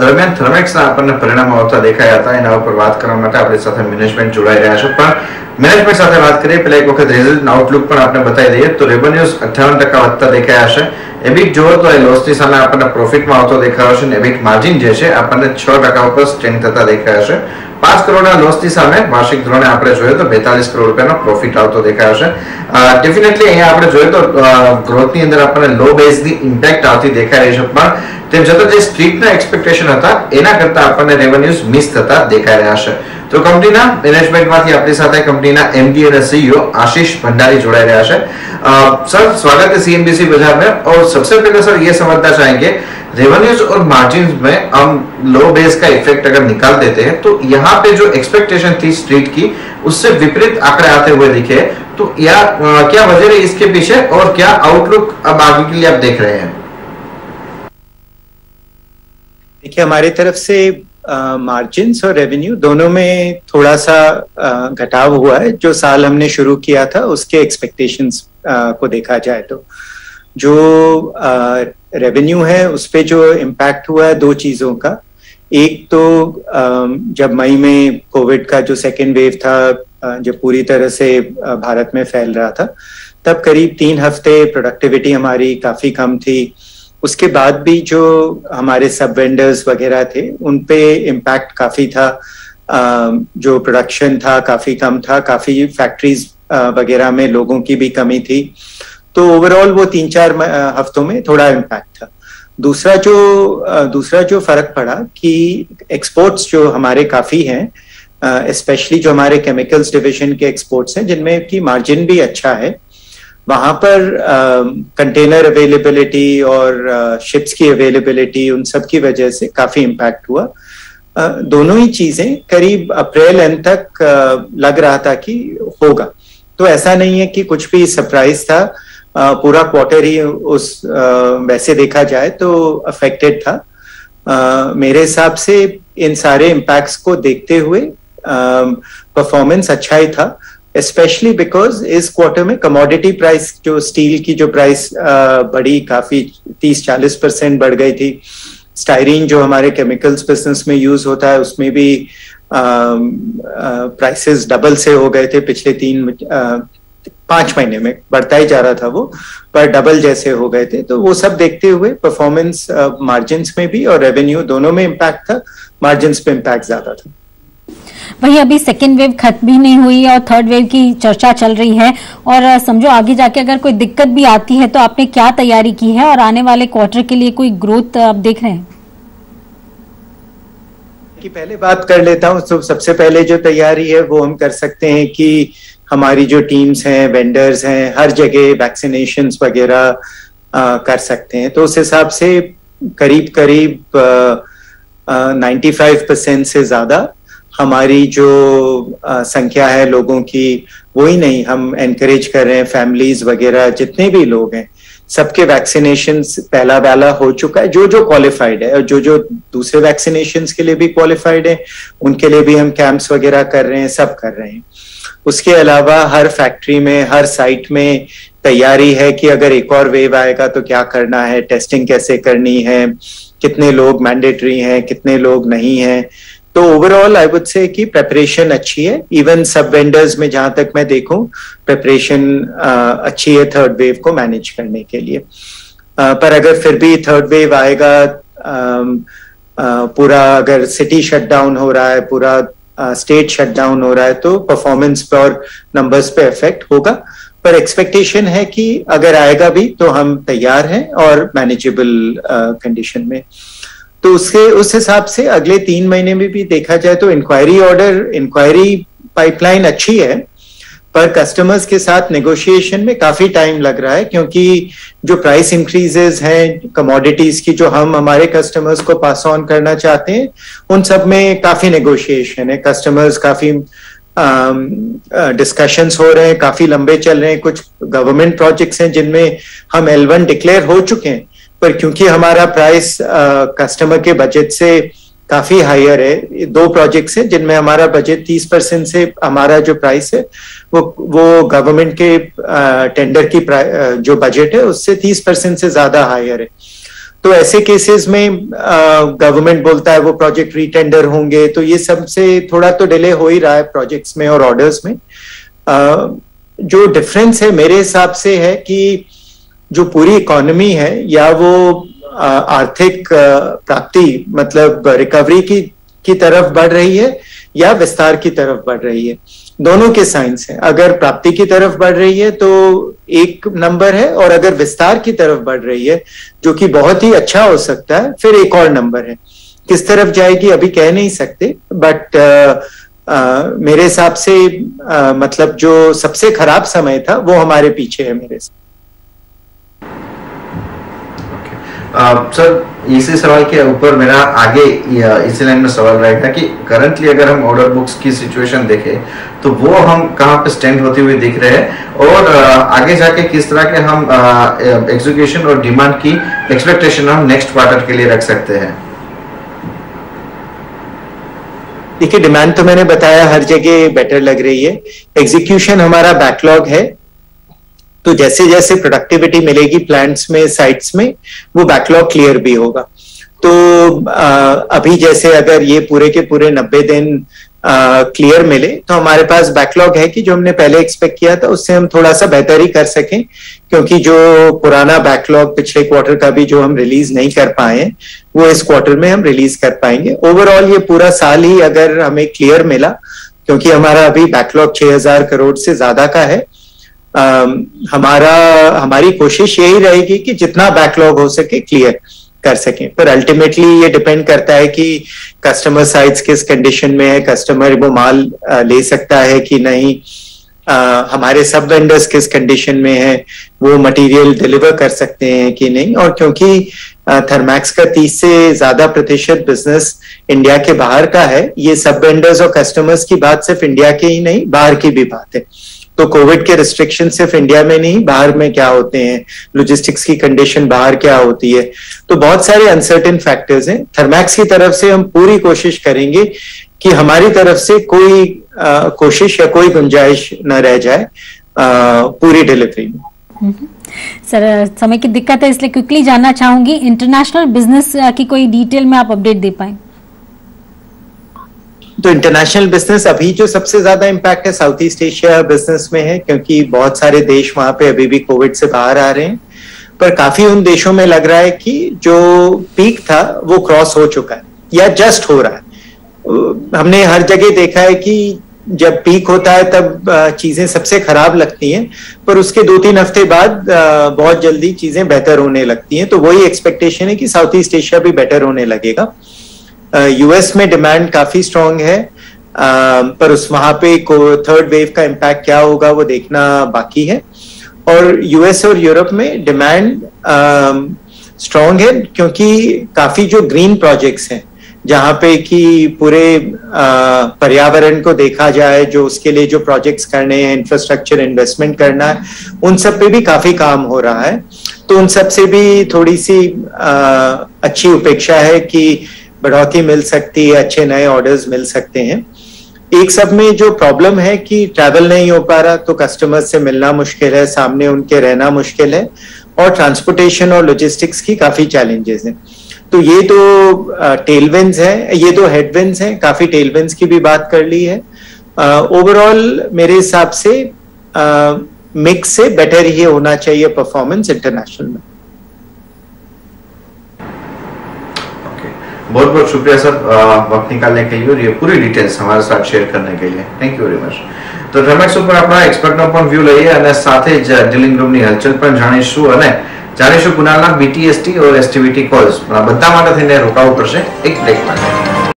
દરમિયાન થર્મેક્સના આપણને પરિણામો આવતા દેખાયા હતા. એના ઉપર વાત કરવા માટે આપણી સાથે મેનેજમેન્ટ જોડાઈ રહ્યા છે. પણ મેનેજમેન્ટ સાથે વાત કરીએ, પહેલા એક વખત રિઝલ્ટ આઉટલુક પણ આપણે બતાવી દઈએ. તો રેવન્યુઝ અઠ્ઠાવન ટકા વધતા દેખાયા છે. એબિટ જુઓ તો એ લોસની સામે આપણને પ્રોફિટમાં આવતો દેખાયો છે ને એબિટ માર્જિન જે છે, આપણને છ ટકા ઉપર સ્ટેન્ડ થતા દેખાયા છે. પાંચ કરોડના લોસની સામે વાર્ષિક ધોરણે આપણે જોઈએ તો બેતાલીસ કરોડ રૂપિયાનો પ્રોફિટ આવતો દેખાયો છે. ડેફિનેટલી અહીંયા આપણે જોઈએ તો ગ્રોથની અંદર આપણને લો બેઝની ઇમ્પેક્ટ આવતી દેખાય છે. પણ તેમ और रेवेन्यूज और मार्जिन में हम लो बेस का इफ़ेक्ट अगर निकाल देते हैं तो यहाँ पे जो एक्सपेक्टेशन थी स्ट्रीट की उससे विपरीत आंकड़े आते हुए दिखे तो या क्या वजह है इसके पीछे और क्या आउटलुक अब आगे के लिए आप देख रहे हैं देखिए, हमारी तरफ़ से मार्जिन और रेवेन्यू दोनों में थोड़ा सा घटाव हुआ है। जो साल हमने शुरू किया था, उसके एक्सपेक्टेशंस को देखा जाए तो। जो रेवेन्यू है, उस पर जो इम्पैक्ट हुआ है दो चीज़ों का। एक तो जब मई में कोविड का जो सेकेंड वेव था जब पूरी तरह से भारत में फैल रहा था, तब करीब तीन हफ़्ते प्रोडक्टिविटी हमारी काफ़ी कम थी। उसके बाद भी जो हमारे सब वेंडर्स वगैरह थे, उन पे इम्पैक्ट काफ़ी था। जो प्रोडक्शन था काफ़ी कम था, काफ़ी फैक्ट्रीज वगैरह में लोगों की भी कमी थी। तो ओवरऑल वो तीन चार हफ्तों में थोड़ा इम्पैक्ट था। दूसरा जो दूसरा जो फ़र्क पड़ा कि एक्सपोर्ट्स जो हमारे काफ़ी हैं स्पेशली जो हमारे केमिकल्स डिविजन के एक्सपोर्ट्स हैं, जिनमें की मार्जिन भी अच्छा है वहाँ पर कंटेनर अवेलेबिलिटी और शिप्स की अवेलेबिलिटी उन सब की वजह से काफ़ी इम्पैक्ट हुआ। uh, दोनों ही चीज़ें करीब अप्रैल एंड तक uh, लग रहा था कि होगा। तो ऐसा नहीं है कि कुछ भी सरप्राइज़ था। uh, पूरा क्वार्टर ही उस वैसे देखा जाए तो अफेक्टेड था। मेरे हिसाब से इन सारे इम्पैक्ट्स को देखते हुए परफॉर्मेंस अच्छा ही था। स्पेशली बिकॉज़ इस क्वार्टर में कमोडिटी प्राइस जो स्टील की जो प्राइस बढ़ी, काफ़ी 30-40 परसेंट बढ़ गई थी। स्टाइरिन जो हमारे केमिकल्स बिज़नेस में यूज़ होता है, उसमें भी प्राइसेस डबल से हो गए थे पिछले तीन पाँच महीने में। बढ़ता ही जा रहा था वो, पर डबल जैसे हो गए थे। तो वो सब देखते हुए परफॉर्मेंस मार्जिन में भी और रेवेन्यू दोनों में इम्पैक्ट था मार्जिन पे इम्पैक्ट ज़्यादा था। वही अभी सेकेंड वेव खत्म भी नहीं हुई और थर्ड वेव की चर्चा चल रही है। और समझो, आगे जाके अगर कोई दिक्कत भी आती है तो आपने क्या तैयारी की है और आने वाले क्वार्टर के लिए कोई ग्रोथ आप देख रहे हैं? की पहले बात कर लेता हूँ तो सबसे पहले जो तैयारी है, वो हम कर सकते हैं कि हमारी जो टीम्स हैं वेंडर्स हैं, हर जगह वैक्सीनेशन वगैरह कर सकते हैं। तो उस हिसाब से करीब करीब नाइन्टी फाइव परसेंट से ज़्यादा हमारी जो संख्या है लोगों की, वही नहीं, हम एनकरेज कर रहे हैं फैमिलीज़ वगैरह, जितने भी लोग हैं, सबके वैक्सीनेशन पहला वाला हो चुका है जो जो क्वालिफाइड है, और जो जो दूसरे वैक्सीनेशन के लिए भी क्वालिफाइड है, उनके लिए भी हम कैंप्स वगैरह कर रहे हैं, सब कर रहे हैं। उसके अलावा हर फैक्ट्री में, हर साइट में तैयारी है कि अगर एक और वेव आएगा तो क्या करना है टेस्टिंग कैसे करनी है, कितने लोग मैंडेटरी हैं, कितने लोग नहीं हैं तो ओवरऑल आई वुड से कि प्रेपरेशन अच्छी है. इवन सब वेंडर्स में जहाँ तक मैं देखूँ प्रेपरेशन अच्छी है थर्ड वेव को मैनेज करने के लिए. पर अगर फिर भी थर्ड वेव आएगा पूरा अगर सिटी शटडाउन हो रहा है, पूरा स्टेट शट डाउन हो रहा है तो परफॉर्मेंस पे और नंबर्स पे इफ़ेक्ट होगा. पर एक्सपेक्टेशन है कि अगर आएगा भी तो हम तैयार हैं और मैनेजेबल कंडीशन में. तो उसके, उस हिसाब से अगले तीन महीने में भी देखा जाए तो इंक्वायरी ऑर्डर इंक्वायरी पाइपलाइन अच्छी है, पर कस्टमर्स के साथ नेगोशिएशन में काफ़ी टाइम लग रहा है, क्योंकि जो प्राइस इंक्रीजेस हैं कमोडिटीज की जो हम, हमारे कस्टमर्स को पास ऑन करना चाहते हैं, उन सब में काफ़ी नेगोशिएशन है। कस्टमर्स काफ़ी डिस्कशंस हो रहे हैं, काफ़ी लंबे चल रहे हैं। कुछ गवर्नमेंट प्रोजेक्ट्स हैं जिनमें हम एल वन डिक्लेयर हो चुके हैं पर क्योंकि हमारा प्राइस कस्टमर के बजट से काफ़ी हायर है। दो प्रोजेक्ट्स हैं जिनमें हमारा बजट तीस परसेंट से हमारा जो प्राइस है वो वो गवर्नमेंट के टेंडर की जो बजट है उससे तीस परसेंट से ज़्यादा हायर है। तो ऐसे केसेस में गवर्नमेंट बोलता है वो प्रोजेक्ट रीटेंडर होंगे तो ये सबसे थोड़ा तो डिले हो ही रहा है प्रोजेक्ट्स में और ऑर्डर्स में। uh, जो डिफरेंस है मेरे हिसाब से है कि जो पूरी इकोनॉमी है या वो आर्थिक प्राप्ति मतलब रिकवरी की की तरफ़ बढ़ रही है या विस्तार की तरफ़ बढ़ रही है? दोनों के साइंस है। अगर प्राप्ति की तरफ़ बढ़ रही है तो एक नंबर है और अगर विस्तार की तरफ़ बढ़ रही है जो कि बहुत ही अच्छा हो सकता है फिर एक और नंबर है। किस तरफ़ जाएगी अभी कह नहीं सकते बट आ, मेरे हिसाब से आ, मतलब जो सबसे खराब समय था वो हमारे पीछे है मेरे से। सर, इसी सवाल के ऊपर मेरा आगे इसी लाइन में सवाल रहेगा कि करंटली अगर हम ऑर्डर बुक्स की सिचुएशन देखें तो वो हम कहाँ पे स्टैंड होते हुए दिख रहे हैं? और आगे जाके किस तरह के हम एग्जीक्यूशन और डिमांड की एक्सपेक्टेशन हम नेक्स्ट क्वार्टर के लिए रख सकते हैं? देखिए डिमांड तो मैंने बताया, हर जगह बेटर लग रही है। एग्जीक्यूशन हमारा बैकलॉग है। तो जैसे जैसे प्रोडक्टिविटी मिलेगी प्लांट्स में साइट्स में, वो बैकलॉग क्लियर भी होगा। तो अभी जैसे अगर ये पूरे के पूरे नब्बे दिन क्लियर मिले तो हमारे पास बैकलॉग है कि जो हमने पहले एक्सपेक्ट किया था, उससे हम थोड़ा सा बेहतर ही कर सकें, क्योंकि जो पुराना बैकलॉग पिछले क्वार्टर का भी जो हम रिलीज़ नहीं कर पाए वो इस क्वार्टर में हम रिलीज़ कर पाएँगे। ओवरऑल ये पूरा साल ही अगर हमें क्लियर मिला, क्योंकि हमारा अभी बैकलॉग 6000 करोड़ से ज़्यादा का है हमारा हमारी कोशिश यही रहेगी कि जितना बैकलॉग हो सके क्लियर कर सकें। पर अल्टीमेटली ये डिपेंड करता है कि कस्टमर साइड्स किस कंडीशन में है कस्टमर वो माल ले सकता है कि नहीं आ, हमारे सब वेंडर्स किस कंडीशन में है वो मटेरियल डिलीवर कर सकते हैं कि नहीं? और क्योंकि थर्मैक्स का तीस से ज़्यादा प्रतिशत बिज़नेस इंडिया के बाहर का है ये सब वेंडर्स और कस्टमर्स की बात सिर्फ़ इंडिया के ही नहीं बाहर की भी बात है। तो कोविड के रिस्ट्रिक्शन सिर्फ़ इंडिया में नहीं बाहर में क्या होते हैं? लॉजिस्टिक्स की कंडीशन बाहर क्या होती है? तो बहुत सारे अनसर्टेन फैक्टर्स हैं। थर्मैक्स की तरफ़ से हम पूरी कोशिश करेंगे कि हमारी तरफ़ से कोई आ, कोशिश या कोई गुंजाइश न रह जाए आ, पूरी डिलीवरी में। सर समय की दिक्कत है इसलिए क्विकली जानना चाहूँगी इंटरनेशनल बिज़नेस की कोई डिटेल में आप अपडेट दे पाए। तो इंटरनेशनल बिज़नेस अभी जो सबसे ज़्यादा इम्पैक्ट है साउथ ईस्ट एशिया बिज़नेस में है, क्योंकि बहुत सारे देश वहाँ पे अभी भी कोविड से बाहर आ रहे हैं। पर काफ़ी उन देशों में लग रहा है कि जो पीक था, वो क्रॉस हो चुका है, या जस्ट हो रहा है। हमने हर जगह देखा है कि जब पीक होता है, तब चीज़ें सबसे खराब लगती हैं। पर उसके दो तीन हफ़्ते बाद बहुत जल्दी चीज़ें बेहतर होने लगती हैं। तो वही एक्सपेक्टेशन है कि साउथ ईस्ट एशिया भी बेटर होने लगेगा। यूएस में डिमांड काफ़ी स्ट्रांग है। पर उस वहाँ पे को थर्ड वेव का इम्पैक्ट क्या होगा वो देखना बाकी है। और यूएस और यूरोप में डिमांड स्ट्रांग है क्योंकि काफ़ी जो ग्रीन प्रोजेक्ट्स हैं जहाँ पे कि पूरे पर्यावरण को देखा जाए जो उसके लिए जो प्रोजेक्ट्स करने हैं इंफ्रास्ट्रक्चर इन्वेस्टमेंट करना है उन सब पे भी काफ़ी काम हो रहा है। तो उन सबसे भी थोड़ी सी आ, अच्छी उपेक्षा है कि बढ़ोतरी मिल सकती है, अच्छे नए ऑर्डर्स मिल सकते हैं। एक सब में जो प्रॉब्लम है कि ट्रैवल नहीं हो पा रहा तो कस्टमर से मिलना मुश्किल है, सामने उनके रहना मुश्किल है, और ट्रांसपोर्टेशन और लॉजिस्टिक्स की काफ़ी चैलेंजेस हैं। तो ये तो टेलविंस है, ये तो हेडविंस हैं, काफ़ी टेलविंस की भी बात कर ली है। ओवरऑल मेरे हिसाब से मिक्स से बेटर ही होना चाहिए परफॉर्मेंस इंटरनेशनल में। बहुत बहुत शुक्रिया सर वक्त निकालने के लिए और ये पूरी डिटेल्स हमारे साथ शेयर करने के लिए थैंक यू વેરી મચ તો રમેશ ઉપર આપણા એક્સપર્ટનો પણ વ્યૂ લઈએ અને સાથે જ ડીલિંગ રૂમની હલચલ પણ જાણીશું અને જાણીશું કુનાલના બીટીએસટી ઓર એસટીવીટી કોલ્સ બધા માટે થઈને રોકાવું પડશે એક બ્રેક માટે